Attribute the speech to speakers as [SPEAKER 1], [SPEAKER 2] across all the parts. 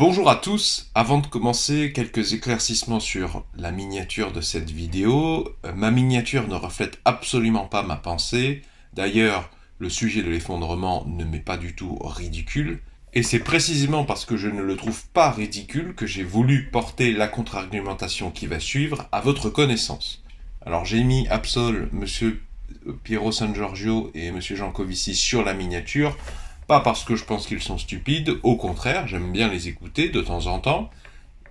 [SPEAKER 1] Bonjour à tous, avant de commencer, quelques éclaircissements sur la miniature de cette vidéo. Euh, ma miniature ne reflète absolument pas ma pensée. D'ailleurs, le sujet de l'effondrement ne m'est pas du tout ridicule. Et c'est précisément parce que je ne le trouve pas ridicule que j'ai voulu porter la contre-argumentation qui va suivre à votre connaissance. Alors j'ai mis Absol, Monsieur Piero San Giorgio et Monsieur Jean Covici sur la miniature parce que je pense qu'ils sont stupides, au contraire, j'aime bien les écouter de temps en temps.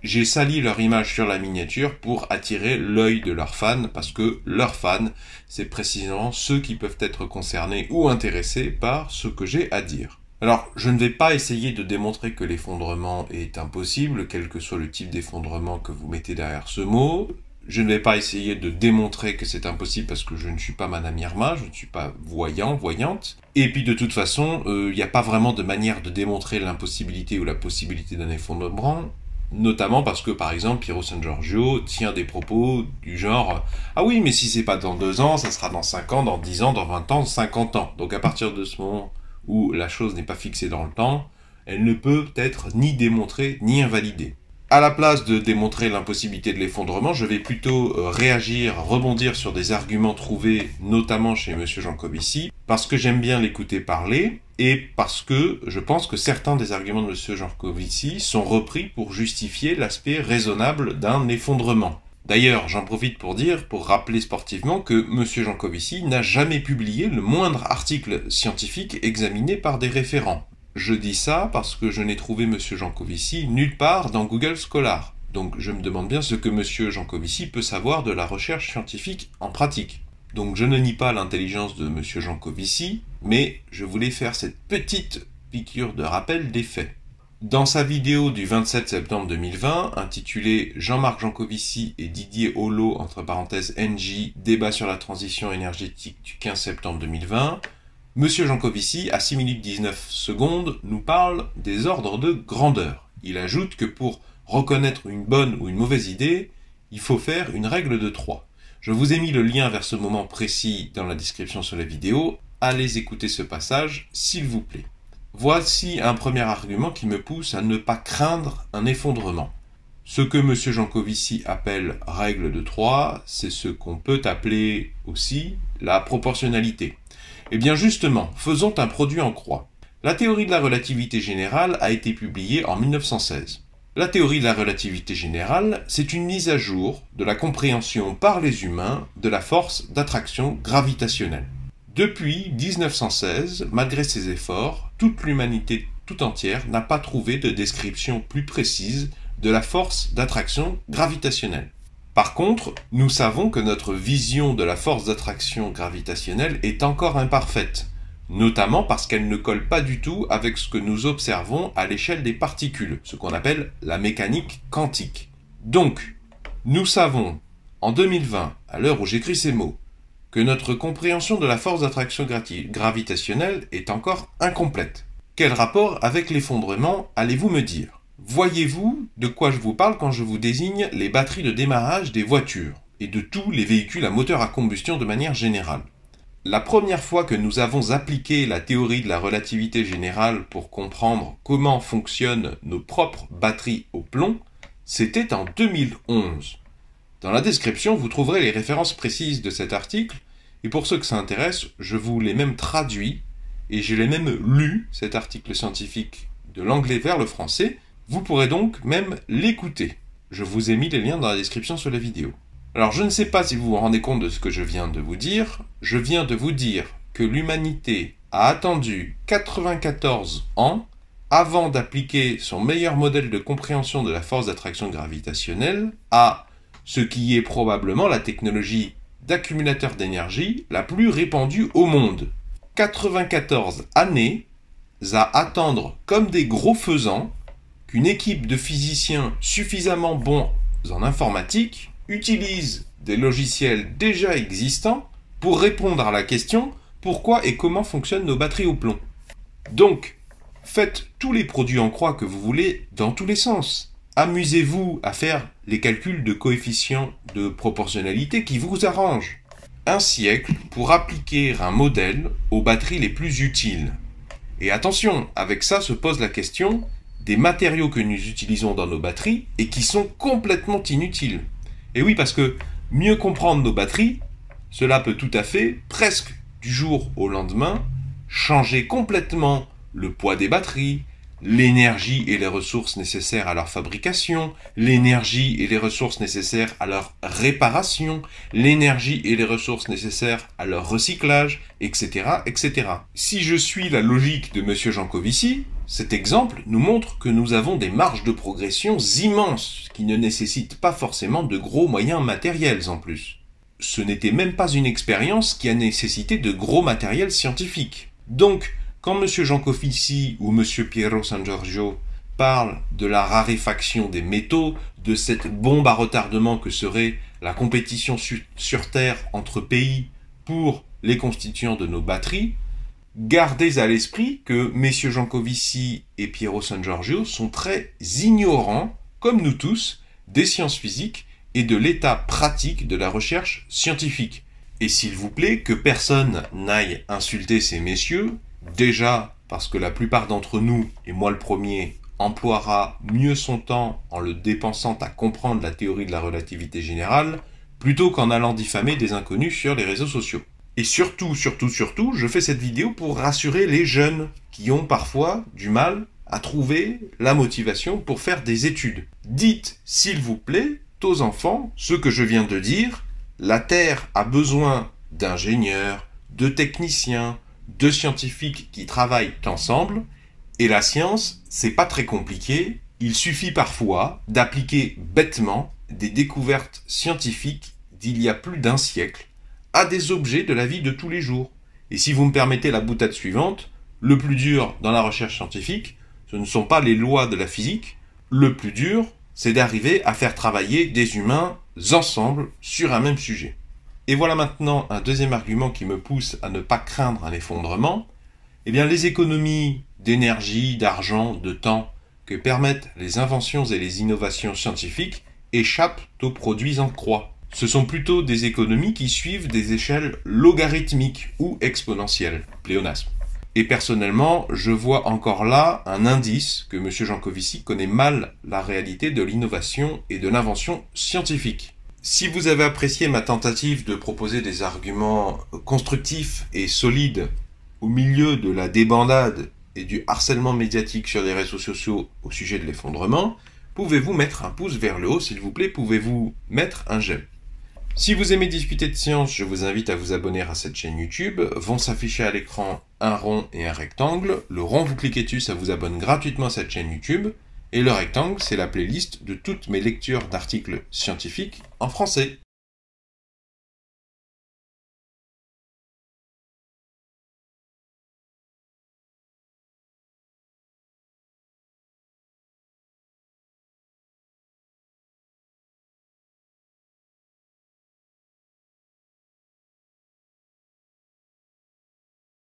[SPEAKER 1] J'ai sali leur image sur la miniature pour attirer l'œil de leurs fans, parce que leurs fans, c'est précisément ceux qui peuvent être concernés ou intéressés par ce que j'ai à dire. Alors, je ne vais pas essayer de démontrer que l'effondrement est impossible, quel que soit le type d'effondrement que vous mettez derrière ce mot. Je ne vais pas essayer de démontrer que c'est impossible parce que je ne suis pas Madame Irma, je ne suis pas voyant, voyante. Et puis de toute façon, il euh, n'y a pas vraiment de manière de démontrer l'impossibilité ou la possibilité d'un effondrement, notamment parce que par exemple Piero San Giorgio tient des propos du genre Ah oui, mais si c'est pas dans deux ans, ça sera dans cinq ans, dans dix ans, dans vingt ans, cinquante ans. Donc à partir de ce moment où la chose n'est pas fixée dans le temps, elle ne peut être ni démontrée ni invalidée à la place de démontrer l'impossibilité de l'effondrement, je vais plutôt euh, réagir, rebondir sur des arguments trouvés notamment chez M. Jancovici, parce que j'aime bien l'écouter parler, et parce que je pense que certains des arguments de M. Jancovici sont repris pour justifier l'aspect raisonnable d'un effondrement. D'ailleurs, j'en profite pour dire, pour rappeler sportivement, que M. Jancovici n'a jamais publié le moindre article scientifique examiné par des référents. Je dis ça parce que je n'ai trouvé M. Jancovici nulle part dans Google Scholar. Donc je me demande bien ce que M. Jancovici peut savoir de la recherche scientifique en pratique. Donc je ne nie pas l'intelligence de M. Jancovici, mais je voulais faire cette petite piqûre de rappel des faits. Dans sa vidéo du 27 septembre 2020, intitulée Jean-Marc Jancovici et Didier Holo, entre parenthèses NJ, débat sur la transition énergétique du 15 septembre 2020, Monsieur Jancovici, à 6 minutes 19 secondes, nous parle des ordres de grandeur. Il ajoute que pour reconnaître une bonne ou une mauvaise idée, il faut faire une règle de 3. Je vous ai mis le lien vers ce moment précis dans la description sur la vidéo. Allez écouter ce passage, s'il vous plaît. Voici un premier argument qui me pousse à ne pas craindre un effondrement. Ce que M. Jancovici appelle règle de 3, c'est ce qu'on peut appeler aussi la proportionnalité. Eh bien justement, faisons un produit en croix. La théorie de la relativité générale a été publiée en 1916. La théorie de la relativité générale, c'est une mise à jour de la compréhension par les humains de la force d'attraction gravitationnelle. Depuis 1916, malgré ses efforts, toute l'humanité tout entière n'a pas trouvé de description plus précise de la force d'attraction gravitationnelle. Par contre, nous savons que notre vision de la force d'attraction gravitationnelle est encore imparfaite, notamment parce qu'elle ne colle pas du tout avec ce que nous observons à l'échelle des particules, ce qu'on appelle la mécanique quantique. Donc, nous savons, en 2020, à l'heure où j'écris ces mots, que notre compréhension de la force d'attraction gravitationnelle est encore incomplète. Quel rapport avec l'effondrement allez-vous me dire? Voyez-vous de quoi je vous parle quand je vous désigne les batteries de démarrage des voitures et de tous les véhicules à moteur à combustion de manière générale? La première fois que nous avons appliqué la théorie de la relativité générale pour comprendre comment fonctionnent nos propres batteries au plomb, c'était en 2011. Dans la description, vous trouverez les références précises de cet article, et pour ceux que ça intéresse, je vous l'ai même traduit, et je l'ai même lu, cet article scientifique, de l'anglais vers le français, vous pourrez donc même l'écouter. Je vous ai mis les liens dans la description sur la vidéo. Alors je ne sais pas si vous vous rendez compte de ce que je viens de vous dire. Je viens de vous dire que l'humanité a attendu 94 ans avant d'appliquer son meilleur modèle de compréhension de la force d'attraction gravitationnelle à ce qui est probablement la technologie d'accumulateur d'énergie la plus répandue au monde. 94 années à attendre comme des gros faisans qu'une équipe de physiciens suffisamment bons en informatique utilise des logiciels déjà existants pour répondre à la question pourquoi et comment fonctionnent nos batteries au plomb. Donc, faites tous les produits en croix que vous voulez dans tous les sens. Amusez-vous à faire les calculs de coefficients de proportionnalité qui vous arrangent. Un siècle pour appliquer un modèle aux batteries les plus utiles. Et attention, avec ça se pose la question des matériaux que nous utilisons dans nos batteries et qui sont complètement inutiles. Et oui, parce que mieux comprendre nos batteries, cela peut tout à fait, presque du jour au lendemain, changer complètement le poids des batteries, l'énergie et les ressources nécessaires à leur fabrication, l'énergie et les ressources nécessaires à leur réparation, l'énergie et les ressources nécessaires à leur recyclage, etc., etc. Si je suis la logique de Monsieur Jancovici, cet exemple nous montre que nous avons des marges de progression immenses qui ne nécessitent pas forcément de gros moyens matériels en plus. Ce n'était même pas une expérience qui a nécessité de gros matériel scientifique. Donc, quand M. Jean Cofici ou M. Piero San Giorgio parlent de la raréfaction des métaux, de cette bombe à retardement que serait la compétition sur Terre entre pays pour les constituants de nos batteries, gardez à l'esprit que M. Jancovici et Piero San Giorgio sont très ignorants, comme nous tous, des sciences physiques et de l'état pratique de la recherche scientifique. Et s'il vous plaît, que personne n'aille insulter ces messieurs Déjà parce que la plupart d'entre nous, et moi le premier, emploiera mieux son temps en le dépensant à comprendre la théorie de la relativité générale, plutôt qu'en allant diffamer des inconnus sur les réseaux sociaux. Et surtout, surtout, surtout, je fais cette vidéo pour rassurer les jeunes qui ont parfois du mal à trouver la motivation pour faire des études. Dites, s'il vous plaît, aux enfants ce que je viens de dire, la Terre a besoin d'ingénieurs, de techniciens, deux scientifiques qui travaillent ensemble, et la science, c'est pas très compliqué, il suffit parfois d'appliquer bêtement des découvertes scientifiques d'il y a plus d'un siècle à des objets de la vie de tous les jours. Et si vous me permettez la boutade suivante, le plus dur dans la recherche scientifique, ce ne sont pas les lois de la physique, le plus dur, c'est d'arriver à faire travailler des humains ensemble sur un même sujet. Et voilà maintenant un deuxième argument qui me pousse à ne pas craindre un effondrement. Eh bien, les économies d'énergie, d'argent, de temps que permettent les inventions et les innovations scientifiques échappent aux produits en croix. Ce sont plutôt des économies qui suivent des échelles logarithmiques ou exponentielles, pléonasme. Et personnellement, je vois encore là un indice que M. Jancovici connaît mal la réalité de l'innovation et de l'invention scientifique. Si vous avez apprécié ma tentative de proposer des arguments constructifs et solides au milieu de la débandade et du harcèlement médiatique sur les réseaux sociaux au sujet de l'effondrement, pouvez-vous mettre un pouce vers le haut, s'il vous plaît, pouvez-vous mettre un j'aime? Si vous aimez discuter de science, je vous invite à vous abonner à cette chaîne YouTube. Vont s'afficher à l'écran un rond et un rectangle. Le rond, vous cliquez dessus, ça vous abonne gratuitement à cette chaîne YouTube. Et le rectangle, c'est la playlist de toutes mes lectures d'articles scientifiques en français.